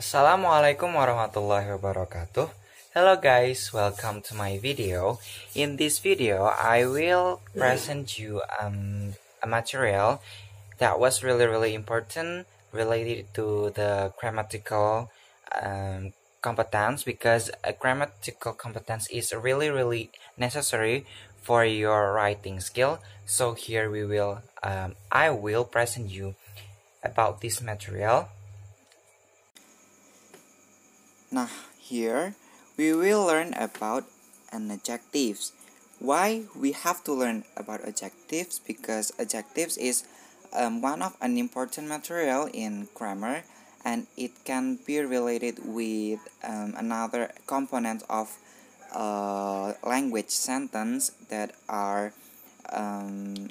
Assalamualaikum warahmatullahi wabarakatuh. Hello guys, welcome to my video. In this video, I will present you um, a material that was really really important related to the grammatical um, competence because a grammatical competence is really really necessary for your writing skill. So here we will, um, I will present you about this material. Now here we will learn about an adjectives. Why we have to learn about adjectives? Because adjectives is um, one of an important material in grammar and it can be related with um, another component of uh, language sentence that are um,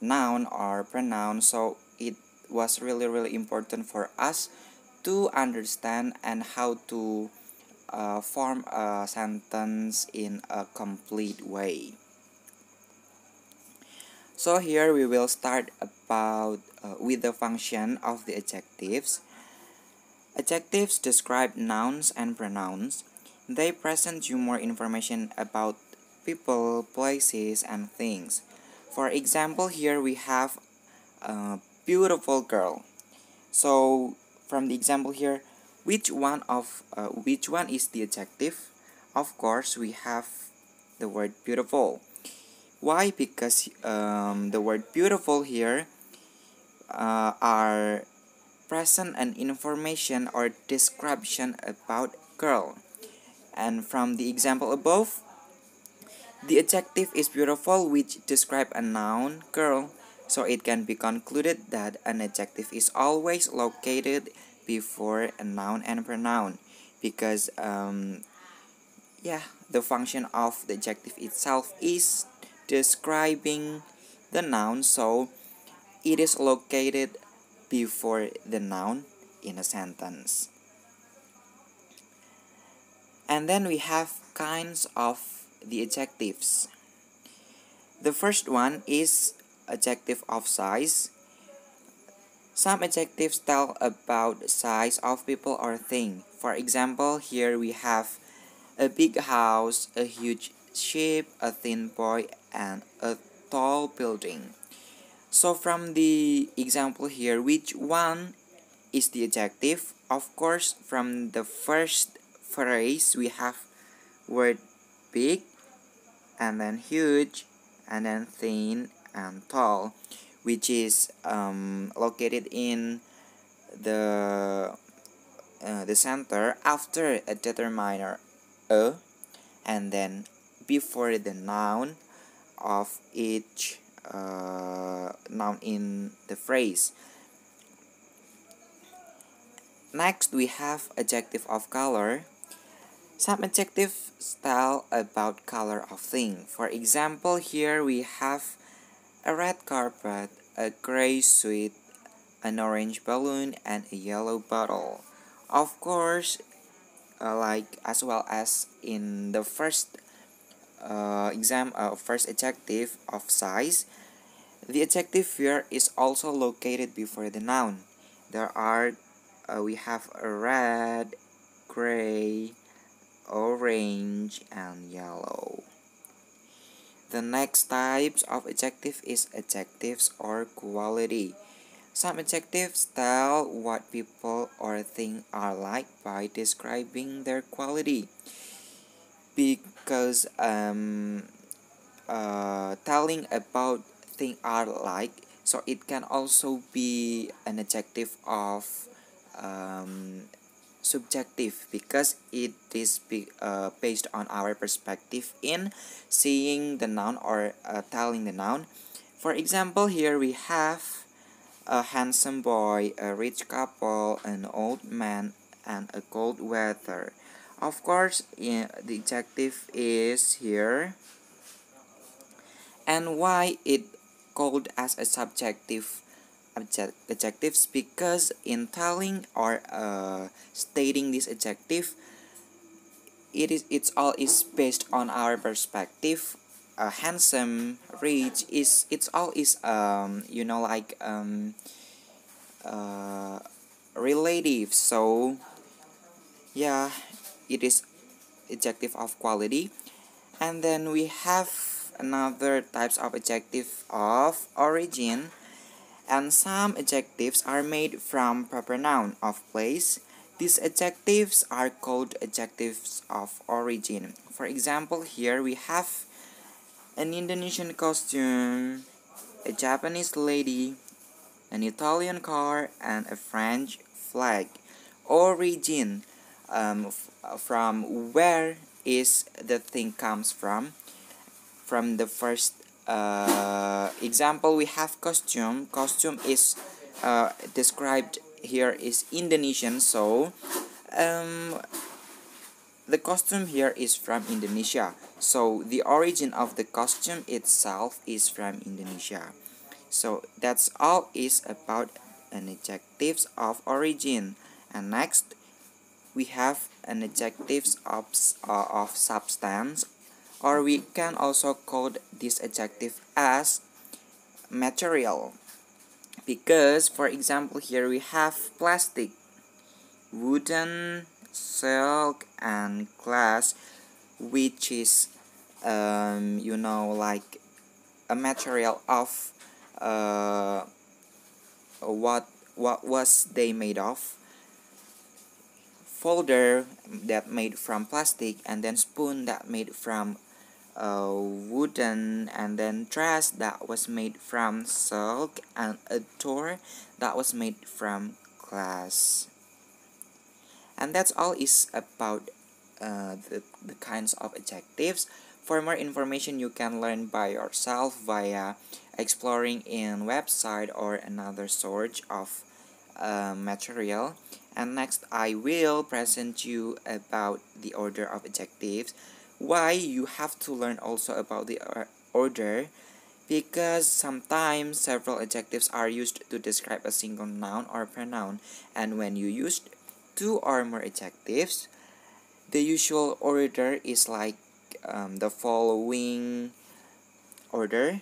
noun or pronoun so it was really really important for us to understand and how to uh, form a sentence in a complete way. So here we will start about uh, with the function of the adjectives. Adjectives describe nouns and pronouns. They present you more information about people, places, and things. For example, here we have a beautiful girl. So from the example here which one of uh, which one is the adjective? Of course we have the word beautiful. Why? Because um, the word beautiful here uh, are present an information or description about girl. And from the example above the adjective is beautiful which describe a noun girl so it can be concluded that an adjective is always located before a noun and pronoun because um, yeah the function of the adjective itself is describing the noun. So it is located before the noun in a sentence. And then we have kinds of the adjectives. The first one is adjective of size. Some adjectives tell about size of people or thing. For example, here we have a big house, a huge ship, a thin boy, and a tall building. So from the example here, which one is the adjective? Of course, from the first phrase, we have word big, and then huge, and then thin, and tall which is um, located in the uh, the center after a determiner a and then before the noun of each uh, noun in the phrase. Next we have adjective of color. Some adjectives tell about color of thing. For example here we have a red carpet, a gray suit, an orange balloon, and a yellow bottle. Of course, uh, like as well as in the first uh, exam, uh, first adjective of size, the adjective here is also located before the noun. There are uh, we have a red, gray, orange, and yellow. The next types of adjective is adjectives or quality. Some adjectives tell what people or things are like by describing their quality. Because um, uh, telling about things are like, so it can also be an adjective of um, subjective because it is be, uh, based on our perspective in seeing the noun or uh, telling the noun. For example, here we have a handsome boy, a rich couple, an old man, and a cold weather. Of course, the adjective is here. And why it called as a subjective adjectives because in telling or uh, stating this adjective it is it's all is based on our perspective. Uh, handsome rich is it's all is um you know like um uh relative. So yeah it is adjective of quality. And then we have another types of adjective of origin and some adjectives are made from proper noun of place. These adjectives are called adjectives of origin. For example here we have an indonesian costume a japanese lady an italian car and a french flag. Origin um, from where is the thing comes from? From the first uh, example we have costume. Costume is uh, described here is Indonesian so um, the costume here is from Indonesia. So the origin of the costume itself is from Indonesia. So that's all is about an adjectives of origin. And next we have an adjectives of, uh, of substance or we can also call this adjective as material. Because for example here we have plastic. Wooden silk and glass which is um, you know like a material of uh, what what was they made of. Folder that made from plastic and then spoon that made from uh, wooden and then dress that was made from silk and a door that was made from glass. And that's all is about uh, the, the kinds of adjectives. For more information you can learn by yourself via exploring in website or another source of uh, material. And next I will present you about the order of adjectives why you have to learn also about the order because sometimes several adjectives are used to describe a single noun or pronoun and when you use two or more adjectives the usual order is like um, the following order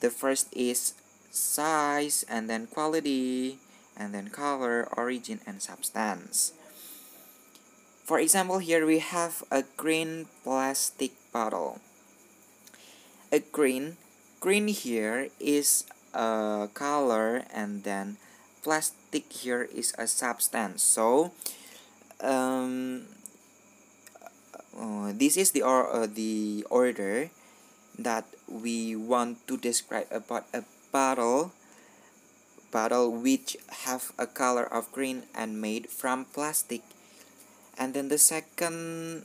the first is size and then quality and then color, origin, and substance. For example, here we have a green plastic bottle. A green, green here is a color and then plastic here is a substance. So, um, uh, this is the or uh, the order that we want to describe about a bottle bottle which have a color of green and made from plastic and then the second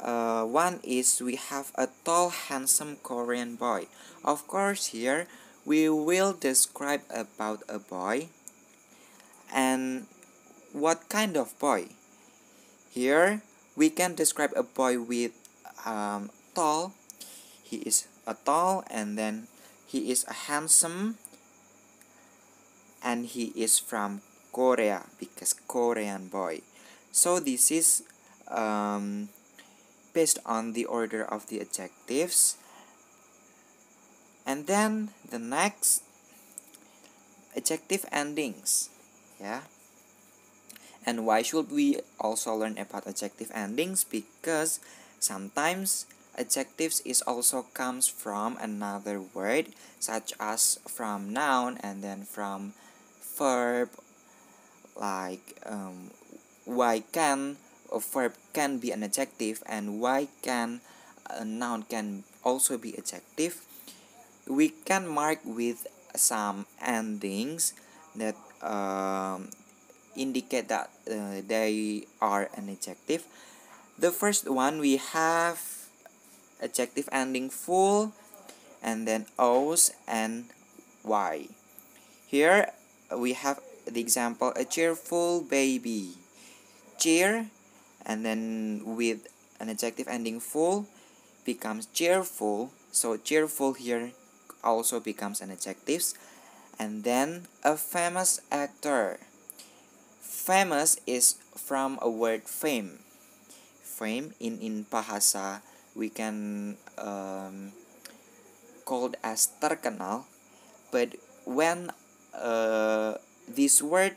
uh, one is we have a tall handsome korean boy. Of course here we will describe about a boy. And what kind of boy? Here we can describe a boy with um, tall. He is a tall and then he is a handsome. And he is from Korea because Korean boy. So this is um, based on the order of the adjectives. And then the next adjective endings. Yeah. And why should we also learn about adjective endings? Because sometimes adjectives is also comes from another word such as from noun and then from verb like um, why can a verb can be an adjective and why can a noun can also be adjective? We can mark with some endings that um, indicate that uh, they are an adjective. The first one we have adjective ending full and then os and y. Here we have the example a cheerful baby cheer and then with an adjective ending full becomes cheerful so cheerful here also becomes an adjective and then a famous actor. Famous is from a word fame. Fame in in bahasa we can um, called as terkenal. But when uh, this word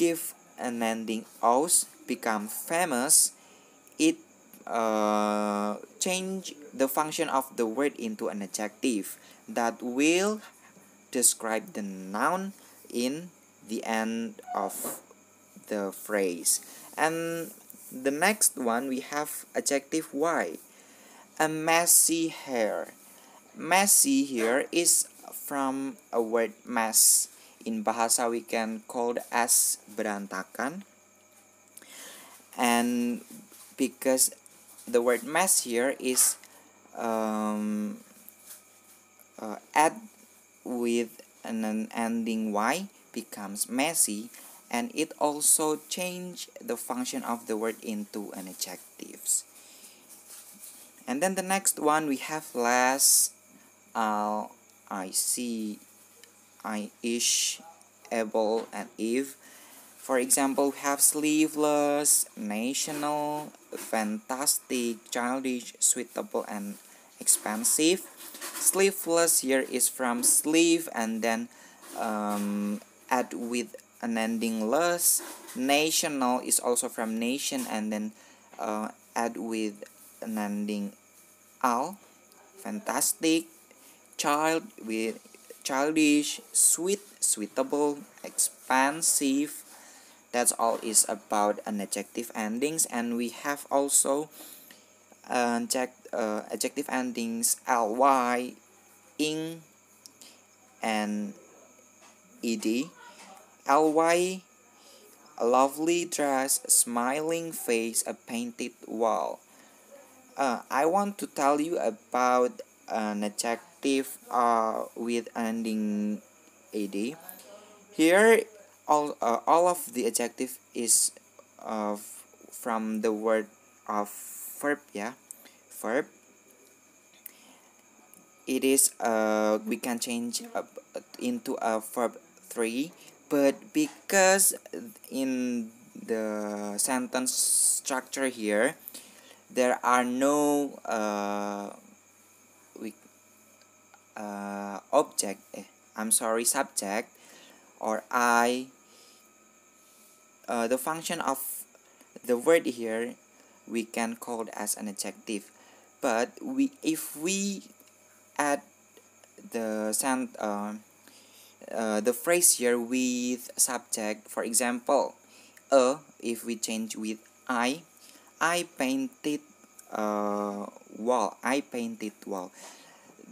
give an ending os become famous, it uh, change the function of the word into an adjective that will describe the noun in the end of the phrase. And the next one we have adjective why. A messy hair. Messy here is from a word mess. In bahasa we can call as berantakan. And because the word mess here is um, uh, add with an ending y becomes messy and it also change the function of the word into an adjectives and then the next one we have less uh, i see ish able and if for example we have sleeveless national fantastic childish suitable and expensive sleeveless here is from sleeve and then um, add with an ending less. National is also from nation and then uh, add with an ending al fantastic. Child with childish sweet suitable expansive. That's all is about an adjective endings. And we have also uh, uh, adjective endings ly ing and ed. Ly a lovely dress a smiling face a painted wall. Uh, i want to tell you about an adjective uh, with ending ad. here all uh, all of the adjective is uh, from the word of verb yeah verb it is uh we can change uh, into a verb 3 but because in the sentence structure here there are no uh, uh, object eh, I'm sorry subject or I uh, the function of the word here we can call it as an adjective. But we if we add the sent uh, uh, the phrase here with subject for example a if we change with I I painted uh, wall I painted wall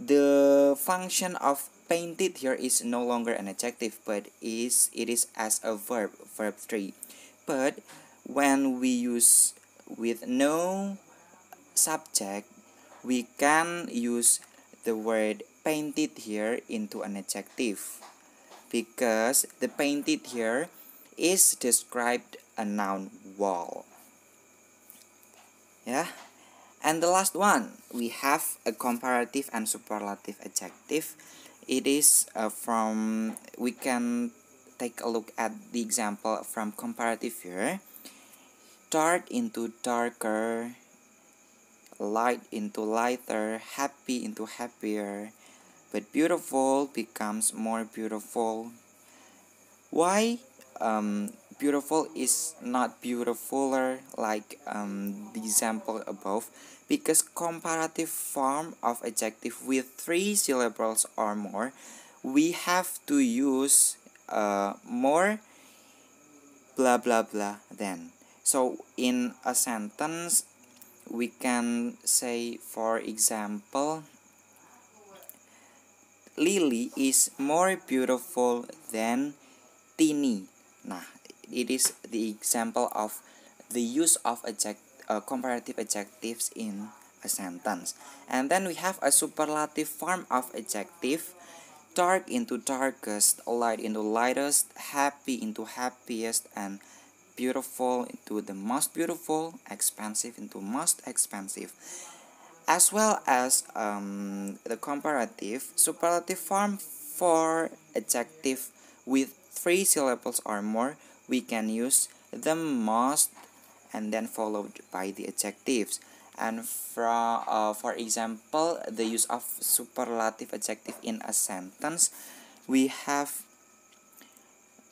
the function of painted here is no longer an adjective but is it is as a verb verb 3 but when we use with no subject we can use the word painted here into an adjective because the painted here is described a noun wall. Yeah and the last one we have a comparative and superlative adjective. It is uh, from we can take a look at the example from comparative here. Dark into darker light into lighter happy into happier. But beautiful becomes more beautiful. Why um, beautiful is not beautifuler like um, the example above? Because comparative form of adjective with three syllables or more, we have to use uh, more blah blah blah then. So in a sentence, we can say for example, Lily is more beautiful than Tini. Nah, it is the example of the use of adject, uh, comparative adjectives in a sentence. And then we have a superlative form of adjective dark into darkest, light into lightest, happy into happiest, and beautiful into the most beautiful, expensive into most expensive as well as um, the comparative superlative form for adjective with three syllables or more we can use the most and then followed by the adjectives and from uh, for example the use of superlative adjective in a sentence we have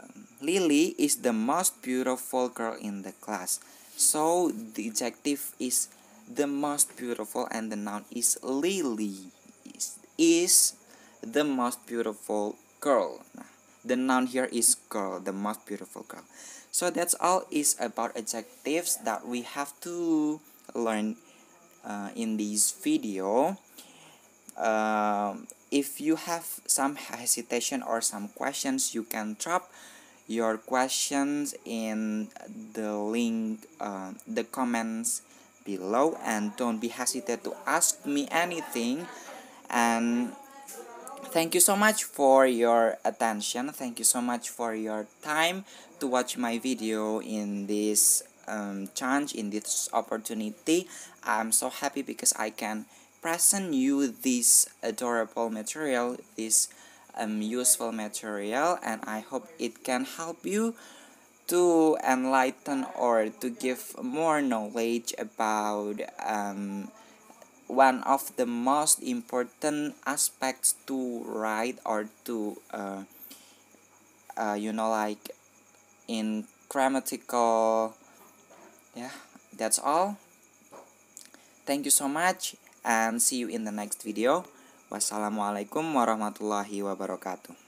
um, Lily is the most beautiful girl in the class. So the adjective is the most beautiful and the noun is Lily is, is the most beautiful girl. Nah, the noun here is girl, the most beautiful girl. So that's all is about adjectives that we have to learn uh, in this video. Um, if you have some hesitation or some questions, you can drop your questions in the link, uh, the comments below, and don't be hesitant to ask me anything. And thank you so much for your attention. Thank you so much for your time to watch my video in this um, chance in this opportunity. I'm so happy because i can present you this adorable material this um, useful material and i hope it can help you to enlighten or to give more knowledge about um, one of the most important aspects to write or to uh, uh, you know like in grammatical yeah that's all. Thank you so much and see you in the next video. Wassalamualaikum warahmatullahi wabarakatuh